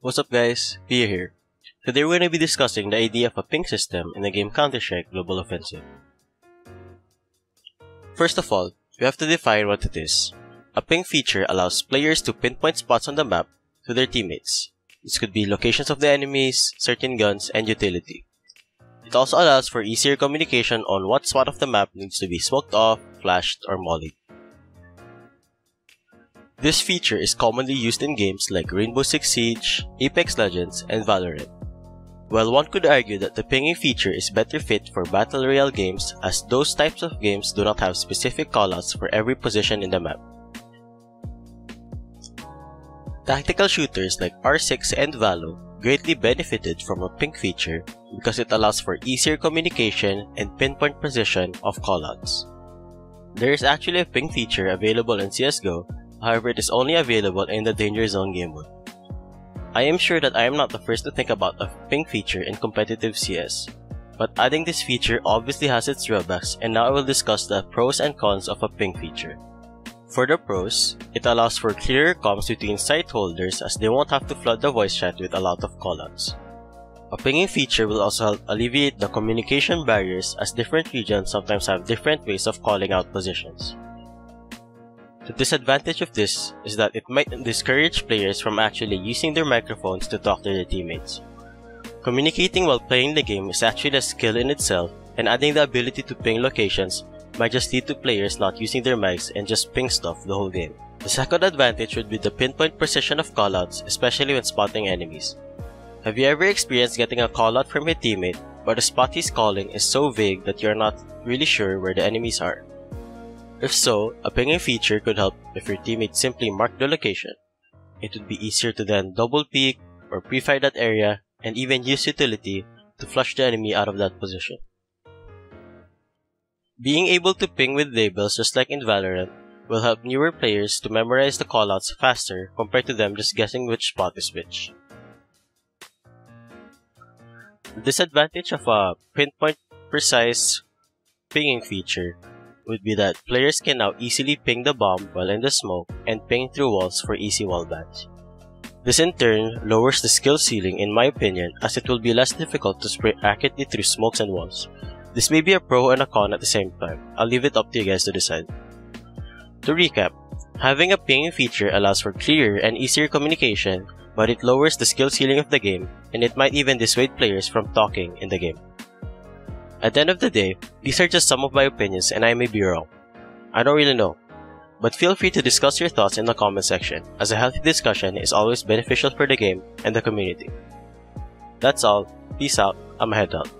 What's up guys, Pia here. Today we're going to be discussing the idea of a ping system in the game Counter-Strike Global Offensive. First of all, we have to define what it is. A ping feature allows players to pinpoint spots on the map to their teammates. This could be locations of the enemies, certain guns, and utility. It also allows for easier communication on what spot of the map needs to be smoked off, flashed, or mollied. This feature is commonly used in games like Rainbow Six Siege, Apex Legends, and Valorant. While one could argue that the pinging feature is better fit for Battle Royale games as those types of games do not have specific callouts for every position in the map. Tactical shooters like R6 and Valo greatly benefited from a ping feature because it allows for easier communication and pinpoint precision of callouts. There is actually a ping feature available in CSGO, however it is only available in the Danger Zone game mode. I am sure that I am not the first to think about a ping feature in competitive CS, but adding this feature obviously has its drawbacks and now I will discuss the pros and cons of a ping feature. For the pros, it allows for clearer comms between site holders as they won't have to flood the voice chat with a lot of callouts. A pinging feature will also help alleviate the communication barriers as different regions sometimes have different ways of calling out positions. The disadvantage of this is that it might discourage players from actually using their microphones to talk to their teammates. Communicating while playing the game is actually a skill in itself, and adding the ability to ping locations might just lead to players not using their mics and just ping stuff the whole game. The second advantage would be the pinpoint precision of callouts, especially when spotting enemies. Have you ever experienced getting a callout from your teammate, but the spot he's calling is so vague that you're not really sure where the enemies are? If so, a pinging feature could help if your teammate simply marked the location. It would be easier to then double peek or pre-fire that area and even use utility to flush the enemy out of that position. Being able to ping with labels just like in Valorant will help newer players to memorize the callouts faster compared to them just guessing which spot is which. The disadvantage of a pinpoint precise pinging feature would be that players can now easily ping the bomb while in the smoke and ping through walls for easy wallbangs. This in turn lowers the skill ceiling in my opinion as it will be less difficult to spray accurately through smokes and walls. This may be a pro and a con at the same time. I'll leave it up to you guys to decide. To recap, having a pinging feature allows for clearer and easier communication, but it lowers the skill ceiling of the game, and it might even dissuade players from talking in the game. At the end of the day, these are just some of my opinions and I may be wrong. I don't really know. But feel free to discuss your thoughts in the comment section, as a healthy discussion is always beneficial for the game and the community. That's all, peace out, I'm a head out.